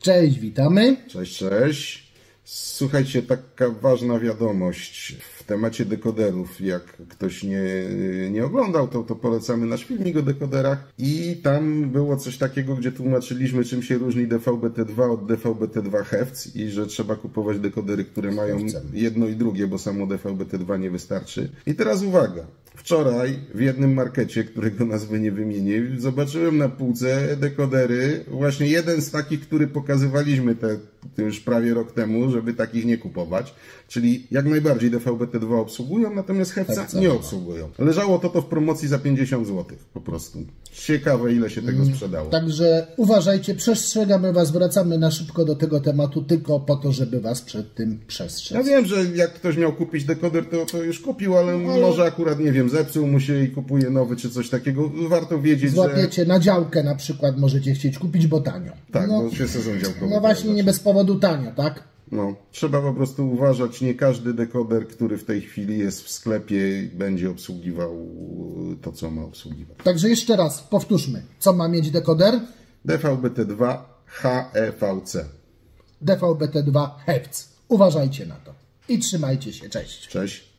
Cześć, witamy. Cześć, cześć. Słuchajcie, taka ważna wiadomość w temacie dekoderów. Jak ktoś nie, nie oglądał, to, to polecamy nasz filmik o dekoderach. I tam było coś takiego, gdzie tłumaczyliśmy, czym się różni DVB-T2 od DVB-T2 Hefc i że trzeba kupować dekodery, które mają jedno i drugie, bo samo DVB-T2 nie wystarczy. I teraz uwaga. Wczoraj w jednym markecie, którego nazwy nie wymienię, zobaczyłem na półce dekodery, właśnie jeden z takich, który pokazywaliśmy te, już prawie rok temu, żeby takich nie kupować, czyli jak najbardziej DVB-T2 obsługują, natomiast Hefca nie obsługują. Leżało to to w promocji za 50 zł po prostu. Ciekawe ile się tego sprzedało. Także uważajcie, przestrzegamy Was, wracamy na szybko do tego tematu, tylko po to, żeby Was przed tym przestrzec. Ja wiem, że jak ktoś miał kupić dekoder, to, to już kupił, ale może akurat, nie wiem, zepsuł mu się i kupuje nowy czy coś takiego. Warto wiedzieć, że... Złapiecie na działkę na przykład, możecie chcieć kupić, bo tanio. Tak, no, bo się sezon działkowy. no właśnie, nie bez powodu tanio, tak? No, trzeba po prostu uważać, nie każdy dekoder, który w tej chwili jest w sklepie, będzie obsługiwał to, co ma obsługiwać. Także jeszcze raz, powtórzmy, co ma mieć dekoder? DVB-T2 HEVC. DVB-T2 Hz. Uważajcie na to. I trzymajcie się, cześć. Cześć.